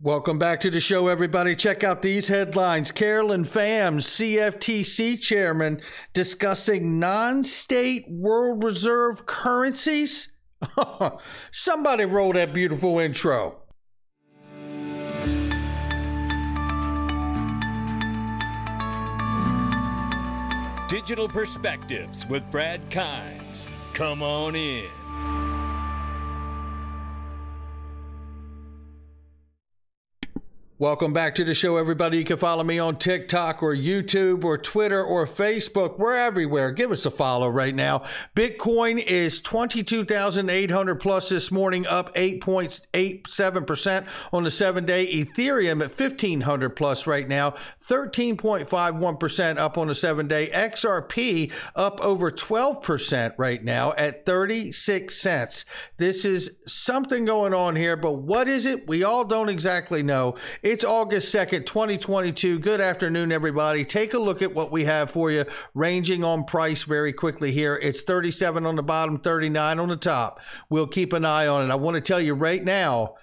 Welcome back to the show, everybody. Check out these headlines. Caroline Pham, CFTC chairman, discussing non state world reserve currencies. Somebody roll that beautiful intro. Digital Perspectives with Brad Kimes. Come on in. Welcome back to the show, everybody. You can follow me on TikTok or YouTube or Twitter or Facebook. We're everywhere. Give us a follow right now. Bitcoin is 22,800 plus this morning, up 8.87% on the seven day. Ethereum at 1,500 plus right now, 13.51% up on the seven day. XRP up over 12% right now at 36 cents. This is something going on here, but what is it? We all don't exactly know. It's August 2nd, 2022. Good afternoon, everybody. Take a look at what we have for you, ranging on price very quickly here. It's 37 on the bottom, 39 on the top. We'll keep an eye on it. I want to tell you right now,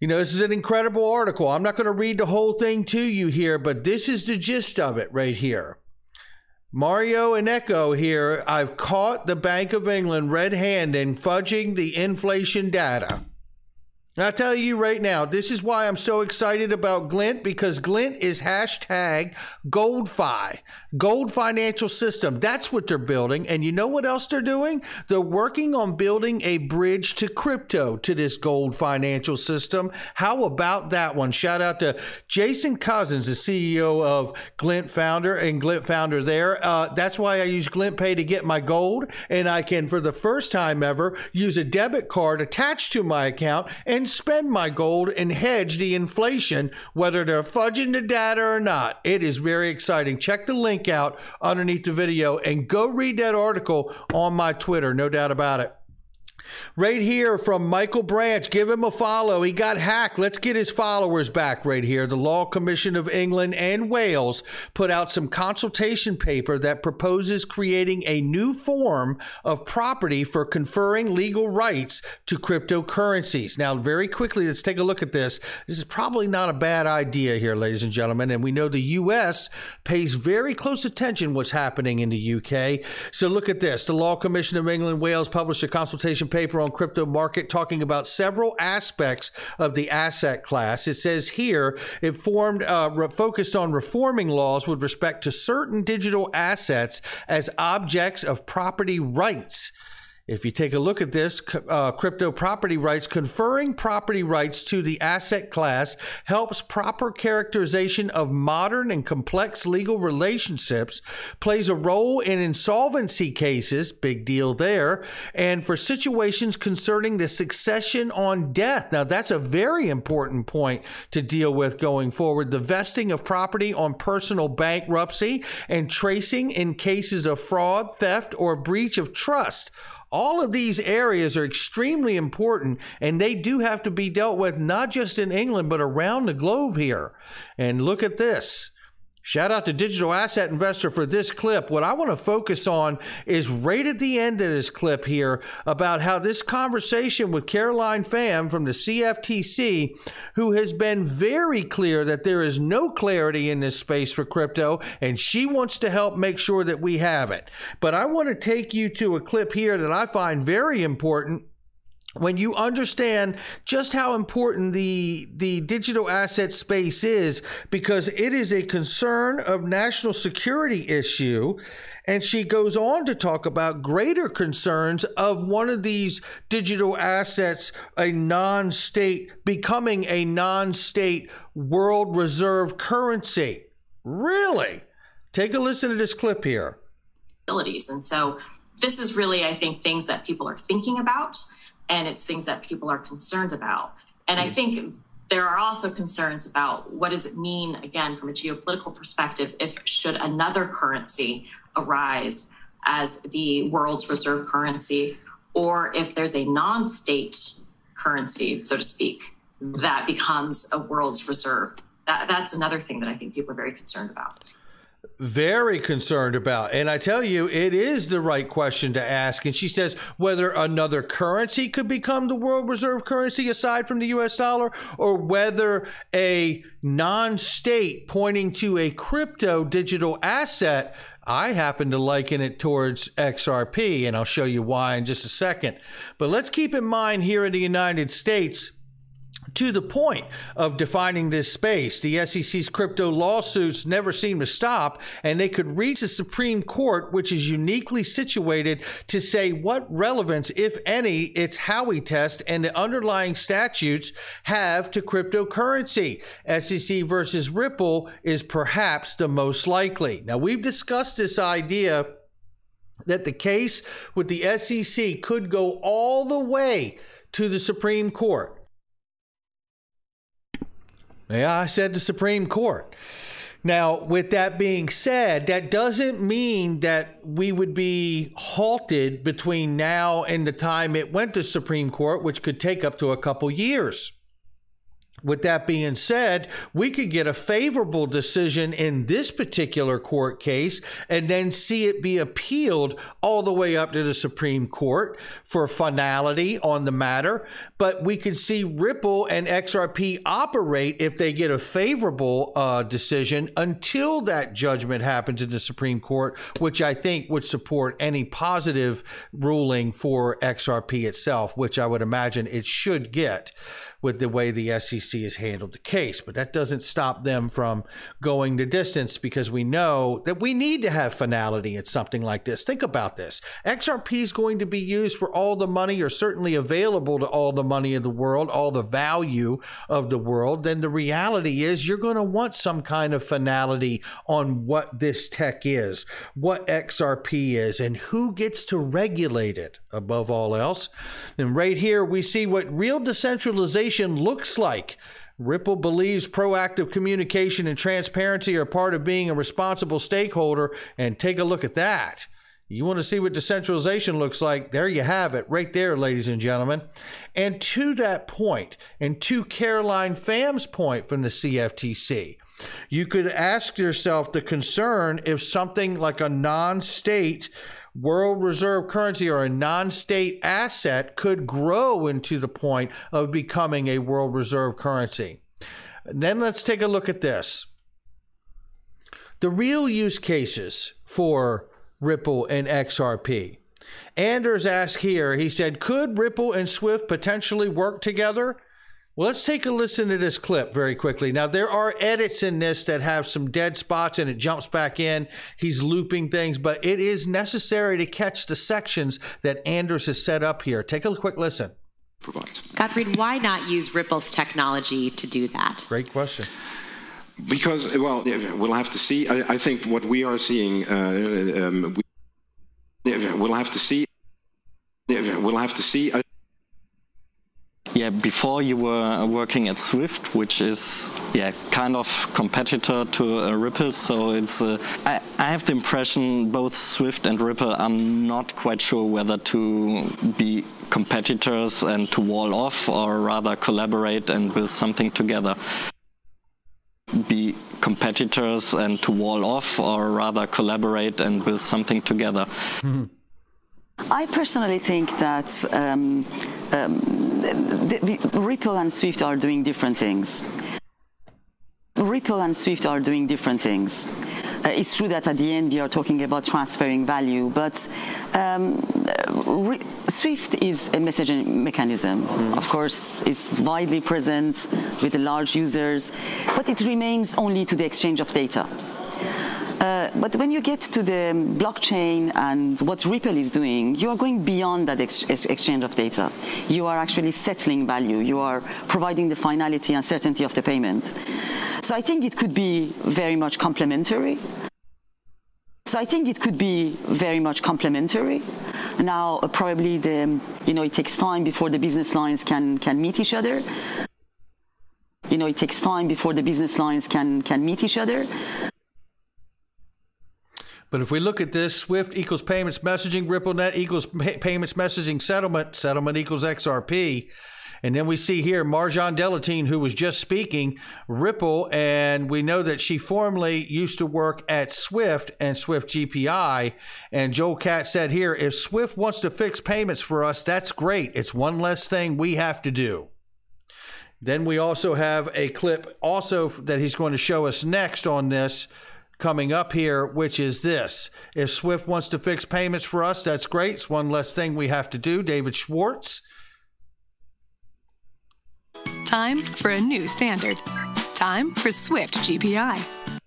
you know, this is an incredible article. I'm not going to read the whole thing to you here, but this is the gist of it right here. Mario and Echo here. I've caught the Bank of England red handed fudging the inflation data. I tell you right now, this is why I'm so excited about Glint because Glint is hashtag GoldFi, Gold Financial System. That's what they're building. And you know what else they're doing? They're working on building a bridge to crypto to this gold financial system. How about that one? Shout out to Jason Cozens, the CEO of Glint Founder and Glint Founder there. Uh, that's why I use Glint Pay to get my gold. And I can, for the first time ever, use a debit card attached to my account and spend my gold and hedge the inflation, whether they're fudging the data or not. It is very exciting. Check the link out underneath the video and go read that article on my Twitter, no doubt about it. Right here from Michael Branch. Give him a follow. He got hacked. Let's get his followers back right here. The Law Commission of England and Wales put out some consultation paper that proposes creating a new form of property for conferring legal rights to cryptocurrencies. Now, very quickly, let's take a look at this. This is probably not a bad idea here, ladies and gentlemen. And we know the U.S. pays very close attention what's happening in the U.K. So look at this. The Law Commission of England and Wales published a consultation paper on crypto market talking about several aspects of the asset class. It says here it formed uh, re- focused on reforming laws with respect to certain digital assets as objects of property rights. If you take a look at this, uh, crypto property rights, conferring property rights to the asset class helps proper characterization of modern and complex legal relationships, plays a role in insolvency cases, big deal there, and for situations concerning the succession on death. Now, that's a very important point to deal with going forward. The vesting of property on personal bankruptcy and tracing in cases of fraud, theft, or breach of trust all of these areas are extremely important and they do have to be dealt with not just in England, but around the globe here. And look at this. Shout out to Digital Asset Investor for this clip. What I want to focus on is right at the end of this clip here about how this conversation with Caroline Pham from the CFTC, who has been very clear that there is no clarity in this space for crypto, and she wants to help make sure that we have it. But I want to take you to a clip here that I find very important when you understand just how important the the digital asset space is because it is a concern of national security issue and she goes on to talk about greater concerns of one of these digital assets a non-state becoming a non-state world reserve currency. Really? Take a listen to this clip here. And so this is really i think things that people are thinking about and it's things that people are concerned about. And I mm-hmm. think there are also concerns about what does it mean again from a geopolitical perspective if should another currency arise as the world's reserve currency or if there's a non-state currency so to speak mm-hmm. that becomes a world's reserve. That, that's another thing that i think people are very concerned about very concerned about. And I tell you, it is the right question to ask. And she says whether another currency could become the world reserve currency aside from the US dollar, or whether a non state pointing to a crypto digital asset. I happen to liken it towards XRP, and I'll show you why in just a second. But let's keep in mind here in the United States, to the point of defining this space. The SEC's crypto lawsuits never seem to stop, and they could reach the Supreme Court, which is uniquely situated to say what relevance, if any, its Howey test and the underlying statutes have to cryptocurrency. SEC versus Ripple is perhaps the most likely. Now, we've discussed this idea that the case with the SEC could go all the way to the Supreme Court. Yeah, I said the Supreme Court. Now, with that being said, that doesn't mean that we would be halted between now and the time it went to Supreme Court, which could take up to a couple years. With that being said, we could get a favorable decision in this particular court case and then see it be appealed all the way up to the Supreme Court for finality on the matter. But we could see Ripple and XRP operate if they get a favorable uh, decision until that judgment happens in the Supreme Court, which I think would support any positive ruling for XRP itself, which I would imagine it should get with the way the SEC has handled the case. But that doesn't stop them from going the distance because we know that we need to have finality at something like this. Think about this XRP is going to be used for all the money, or certainly available to all the money in the world, all the value of the world. Then the reality is you're going to want some kind of finality on what this tech is, what XRP is, and who gets to regulate it above all else. And right here, we see what real decentralization looks like. Ripple believes proactive communication and transparency are part of being a responsible stakeholder, and take a look at that. You want to see what decentralization looks like? There you have it, right there, ladies and gentlemen. And to that point, and to Caroline Pham's point from the CFTC, you could ask yourself the concern if something like a non state world reserve currency or a non state asset could grow into the point of becoming a world reserve currency. then let's take a look at this. The real use cases for Ripple and XRP. Anders asked here, he said, could Ripple and Swift potentially work together? Well, let's take a listen to this clip very quickly. Now, there are edits in this that have some dead spots and it jumps back in. He's looping things, but it is necessary to catch the sections that Anders has set up here. Take a quick listen. Provide. Gottfried, why not use Ripple's technology to do that? Great question. Because, well, we'll have to see. I, I think what we are seeing, uh, um, we, we'll have to see. We'll have to see. I, yeah, before you were working at Swift, which is yeah kind of competitor to uh, Ripple. So it's uh, I, I have the impression both Swift and Ripple are not quite sure whether to be competitors and to wall off, or rather collaborate and build something together. Be competitors and to wall off, or rather collaborate and build something together. I personally think that um, um, the, the Ripple and Swift are doing different things. Ripple and Swift are doing different things. Uh, it's true that at the end we are talking about transferring value, but um, Swift is a messaging mechanism. Mm. Of course, it's widely present with the large users, but it remains only to the exchange of data. Uh, but when you get to the blockchain and what Ripple is doing, you are going beyond that ex exchange of data. You are actually settling value. You are providing the finality and certainty of the payment. So I think it could be very much complementary. So I think it could be very much complementary. Now, uh, probably the, you know, it takes time before the business lines can, can meet each other. You know, it takes time before the business lines can, can meet each other. But if we look at this, Swift equals payments messaging, RippleNet equals payments messaging settlement, settlement equals XRP. And then we see here Marjan Delatinne, who was just speaking, Ripple, and we know that she formerly used to work at Swift and Swift GPI. And Joel Katz said here, if Swift wants to fix payments for us, that's great. It's one less thing we have to do. Then we also have a clip also that he's going to show us next on this coming up here, which is this. If Swift wants to fix payments for us, that's great. It's one less thing we have to do. David Schwartz. Time for a new standard. Time for Swift GPI.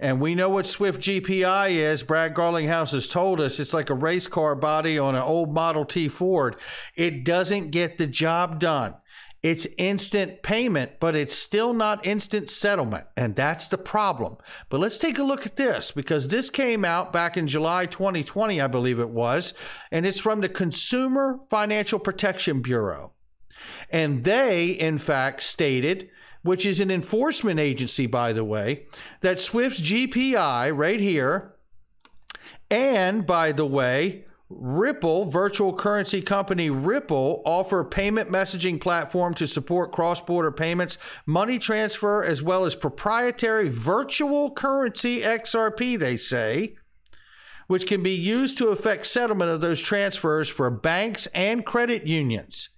And we know what Swift GPI is. Brad Garlinghouse has told us it's like a race car body on an old Model T Ford. It doesn't get the job done. It's instant payment, but it's still not instant settlement. And that's the problem. But let's take a look at this because this came out back in July 2020, I believe it was. And it's from the Consumer Financial Protection Bureau. And they, in fact, stated, which is an enforcement agency, by the way, that Swift's GPI right here, and by the way, Ripple, virtual currency company Ripple, offer payment messaging platform to support cross-border payments, money transfer, as well as proprietary virtual currency XRP, they say, which can be used to effect settlement of those transfers for banks and credit unions.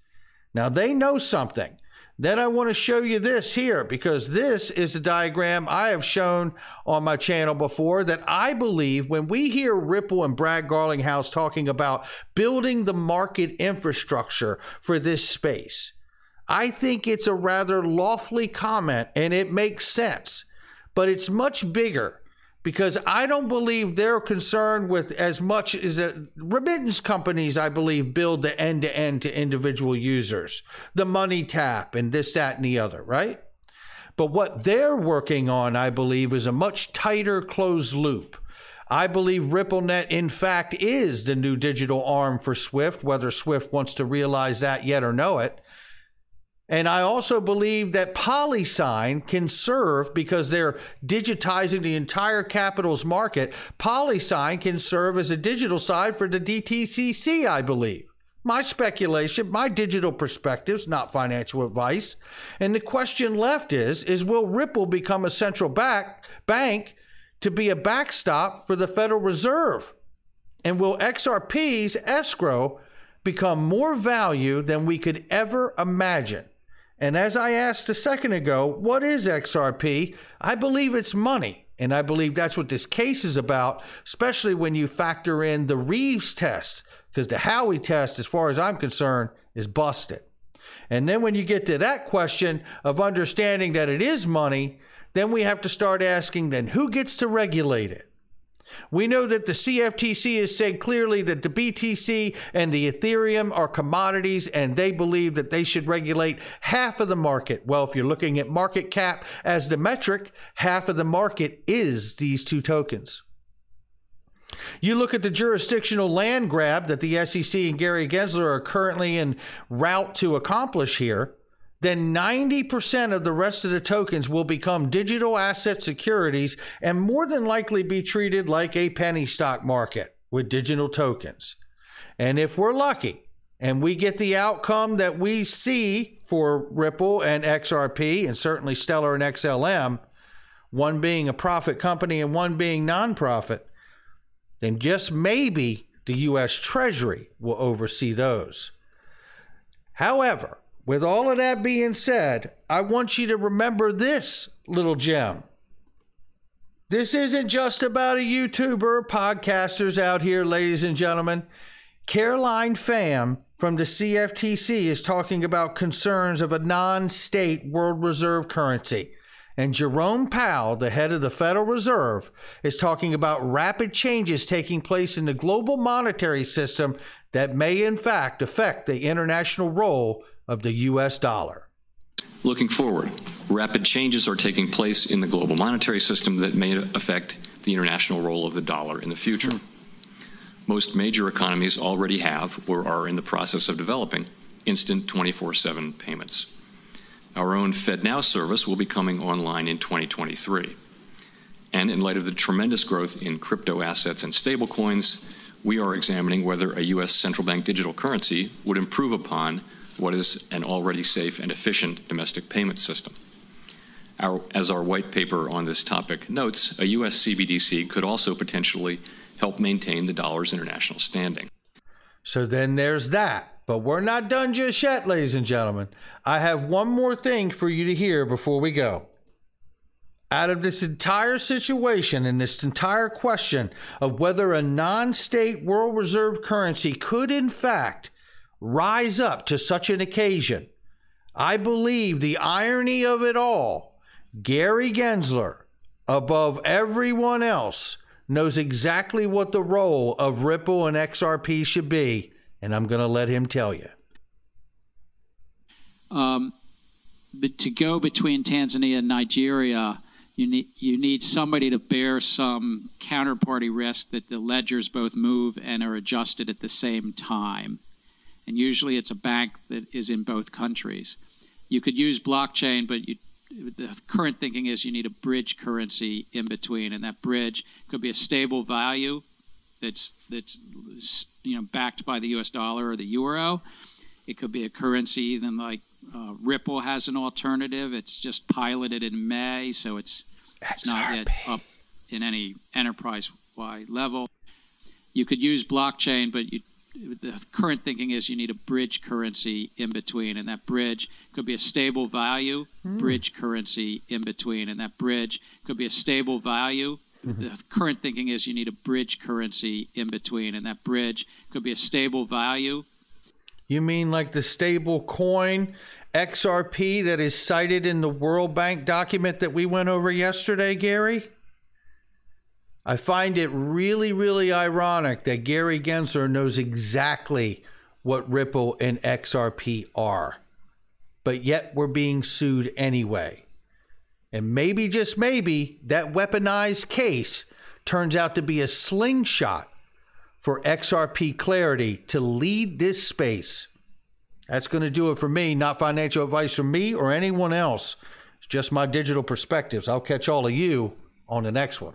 Now they know something. Then I want to show you this here because this is a diagram I have shown on my channel before that I believe when we hear Ripple and Brad Garlinghouse talking about building the market infrastructure for this space, I think it's a rather lofty comment and it makes sense, but it's much bigger because I don't believe they're concerned with as much as remittance companies, I believe, build the end to end to individual users, the money tap and this, that, and the other, right? But what they're working on, I believe, is a much tighter closed loop. I believe RippleNet, in fact, is the new digital arm for Swift, whether Swift wants to realize that yet or know it. And I also believe that PolySign can serve because they're digitizing the entire capitals market. PolySign can serve as a digital side for the DTCC, I believe. My speculation, my digital perspectives, not financial advice. And the question left is is will Ripple become a central back, bank to be a backstop for the Federal Reserve? And will XRP's escrow become more value than we could ever imagine? And as I asked a second ago, what is XRP? I believe it's money. And I believe that's what this case is about, especially when you factor in the Reves test, because the Howey test, as far as I'm concerned, is busted. And then when you get to that question of understanding that it is money, then we have to start asking then who gets to regulate it? We know that the CFTC has said clearly that the BTC and the Ethereum are commodities and they believe that they should regulate half of the market. Well, if you're looking at market cap as the metric, half of the market is these two tokens. You look at the jurisdictional land grab that the SEC and Gary Gensler are currently in route to accomplish here then 90% of the rest of the tokens will become digital asset securities and more than likely be treated like a penny stock market with digital tokens. And if we're lucky and we get the outcome that we see for Ripple and XRP and certainly Stellar and XLM, one being a profit company and one being nonprofit, then just maybe the US Treasury will oversee those. However, with all of that being said, I want you to remember this little gem. This isn't just about a YouTuber, podcasters out here, ladies and gentlemen. Caroline Pham from the CFTC is talking about concerns of a non state world reserve currency. And Jerome Powell, the head of the Federal Reserve, is talking about rapid changes taking place in the global monetary system that may, in fact, affect the international role of the U.S. dollar. Looking forward, rapid changes are taking place in the global monetary system that may affect the international role of the dollar in the future. Most major economies already have or are in the process of developing instant 24 7 payments. Our own FedNow service will be coming online in 2023. And in light of the tremendous growth in crypto assets and stablecoins, we are examining whether a U.S. central bank digital currency would improve upon what is an already safe and efficient domestic payment system. Our, as our white paper on this topic notes, a U.S. CBDC could also potentially help maintain the dollar's international standing. So then there's that. But we're not done just yet, ladies and gentlemen. I have one more thing for you to hear before we go. Out of this entire situation and this entire question of whether a non state world reserve currency could, in fact, rise up to such an occasion, I believe the irony of it all, Gary Gensler, above everyone else, knows exactly what the role of Ripple and XRP should be, and I'm going to let him tell you. Um, but to go between Tanzania and Nigeria, you need you need somebody to bear some counterparty risk that the ledgers both move and are adjusted at the same time. And usually, it's a bank that is in both countries. You could use blockchain, but you the current thinking is you need a bridge currency in between, and that bridge could be a stable value that's that's you know backed by the U.S. dollar or the euro. It could be a currency then like uh, Ripple has an alternative. It's just piloted in May, so it's it's not yet up in any enterprise-wide level. You could use blockchain, but you the current thinking is you need a bridge currency in between, and that bridge could be a stable value mm. bridge currency in between, and that bridge could be a stable value. Mm-hmm. The current thinking is you need a bridge currency in between, and that bridge could be a stable value. You mean like the stable coin XRP that is cited in the World Bank document that we went over yesterday, Gary? I find it really, really ironic that Gary Gensler knows exactly what Ripple and XRP are, but yet we're being sued anyway. And maybe, just maybe, that weaponized case turns out to be a slingshot for XRP Clarity to lead this space. That's going to do it for me. Not financial advice from me or anyone else. It's just my digital perspectives. I'll catch all of you on the next one.